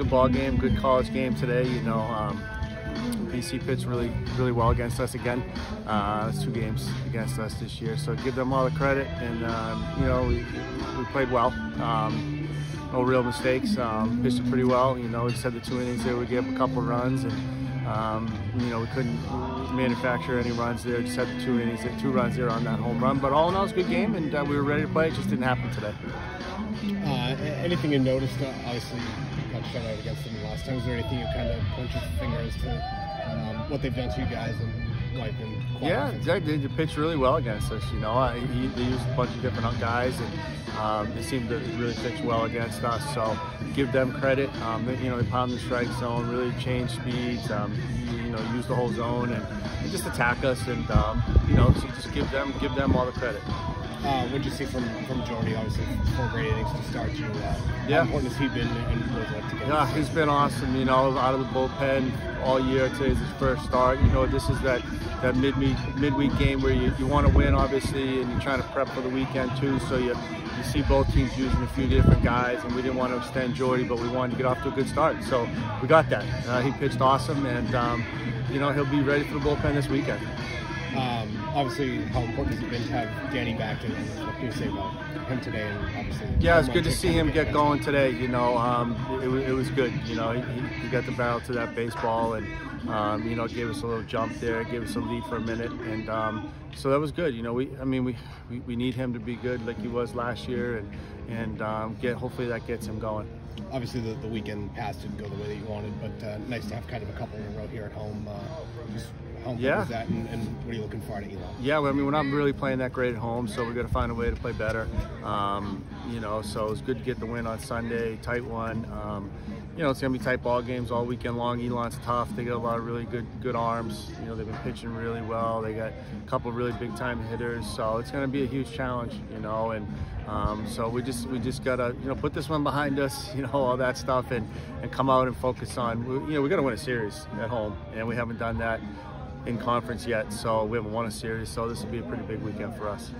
Good ball game, good college game today. You know, um, BC pitched really, really well against us again. Uh, two games against us this year, so give them all the credit. And um, you know, we, we played well. Um, no real mistakes. Um, pitched it pretty well. You know, we said the two innings there we gave up a couple runs, and um, you know we couldn't manufacture any runs there. Just had the two innings, two runs there on that home run. But all in all, it was a good game, and uh, we were ready to play. It just didn't happen today. Uh, anything you noticed? Obviously, out against them last time. Is there anything you kind of point your finger as to um, what they've done to you guys and like? Yeah, they, they pitched really well against us. You know, I, he, they used a bunch of different guys, and um, they seemed to really pitch well against us. So give them credit. Um, they, you know, they pound the strike zone, really change speeds. Um, you, know, use the whole zone and, and just attack us, and um, you know, so just give them give them all the credit. Uh, what did you see from from Jordy? Obviously, four great innings to start you. Uh, yeah. How important has he been in those like Yeah, he's been awesome. You know, out of the bullpen all year. Today's his first start. You know, this is that that midweek midweek game where you, you want to win, obviously, and you're trying to prep for the weekend too. So you you see both teams using a few different guys, and we didn't want to extend Jordy, but we wanted to get off to a good start. So we got that. Uh, he pitched awesome, and um, you know he'll be ready for the bullpen this weekend. Um, obviously, how important has it been to have Danny back, and what can you say about him today? And obviously, yeah, it's good to see him get going today. You know, um, it, it, was good. You know, he, he got the barrel to that baseball, and um, you know, gave us a little jump there, gave us a lead for a minute, and um, so that was good. You know, we, I mean, we, we, we need him to be good like he was last year, and and um, get hopefully that gets him going obviously the, the weekend pass didn't go the way that you wanted, but uh, nice to have kind of a couple in a row here at home. Uh, just how important yeah. is that, and, and, what are you looking for at Elon? Yeah, well, I mean, we're not really playing that great at home, so we're going to find a way to play better. Um, you know, so it was good to get the win on Sunday, tight one. Um, you know, it's going to be tight ball games all weekend long. Elon's tough. They got a lot of really good good arms. You know, they've been pitching really well. They got a couple really big time hitters, so it's going to be a huge challenge. You know, and um, so we just we just got to you know put this one behind us. You know, all that stuff, and and come out and focus on. You know, we got to win a series at home, and we haven't done that in conference yet, so we haven't won a series, so this will be a pretty big weekend for us.